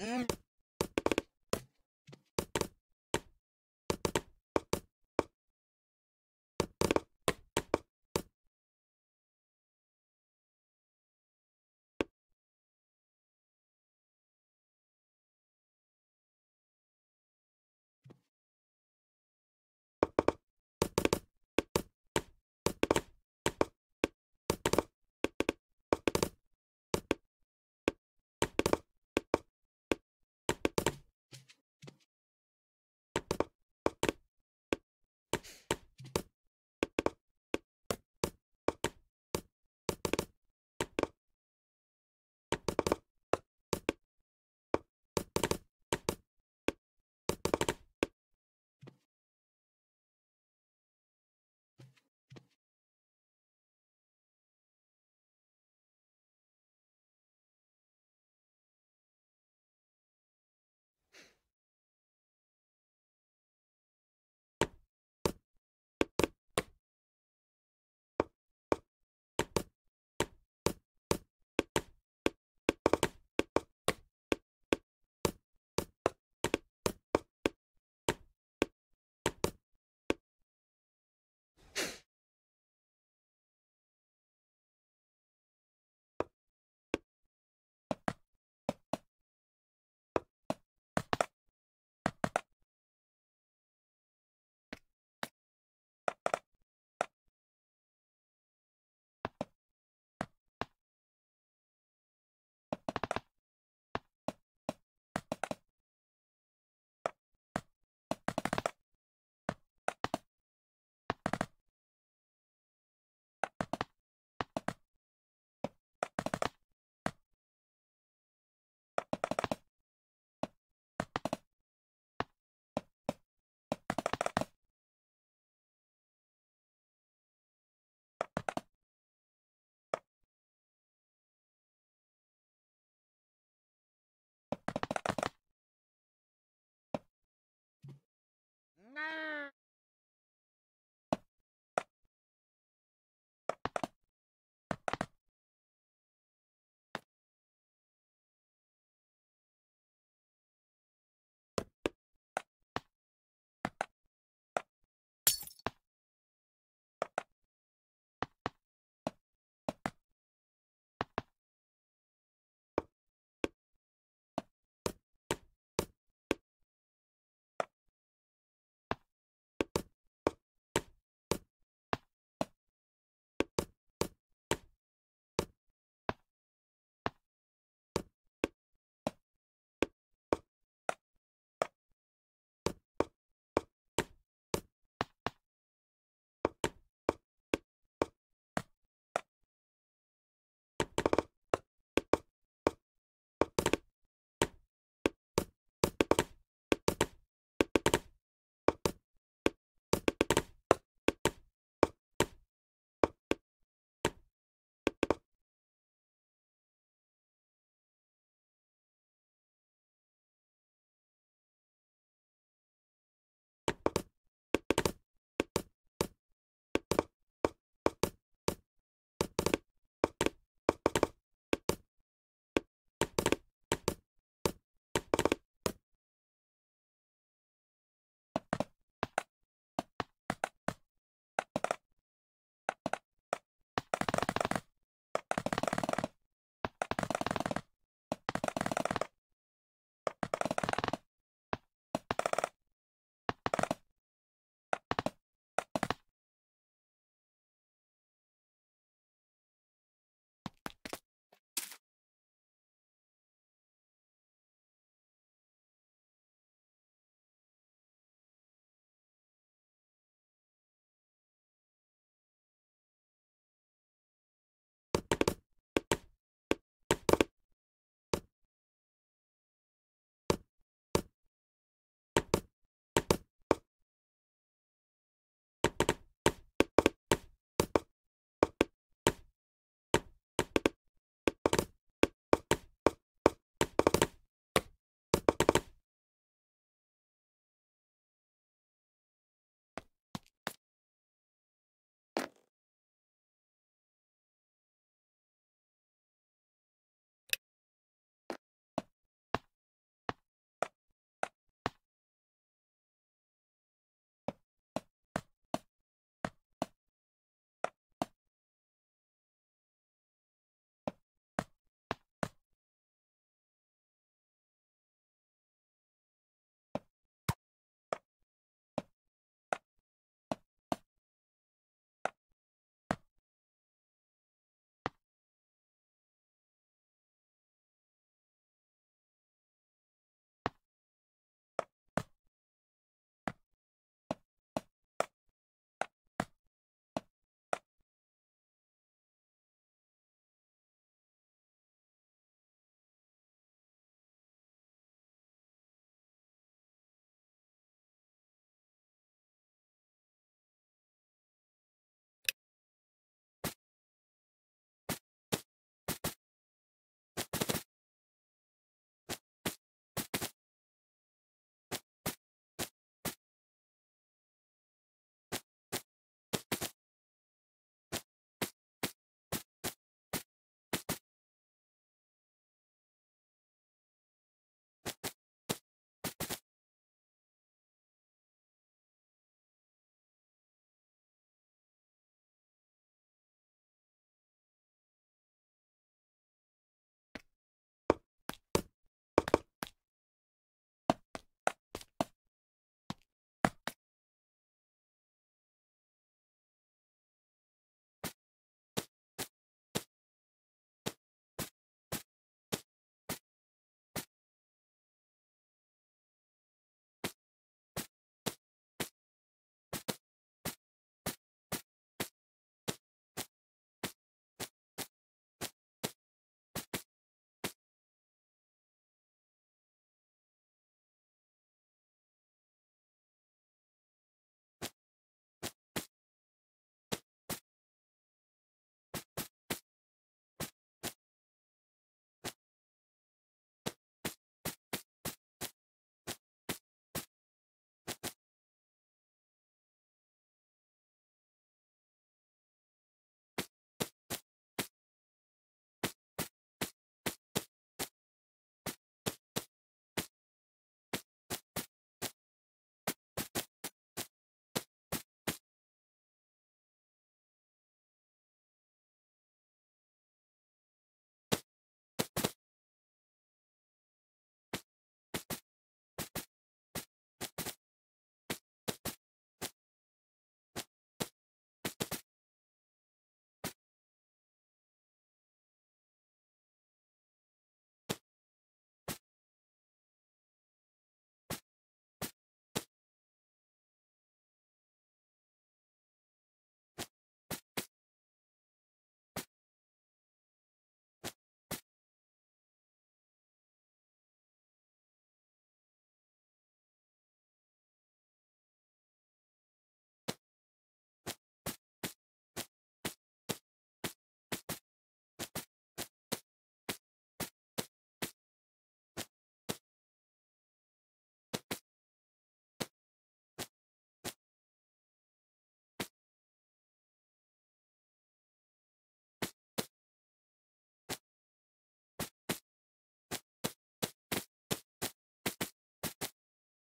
No.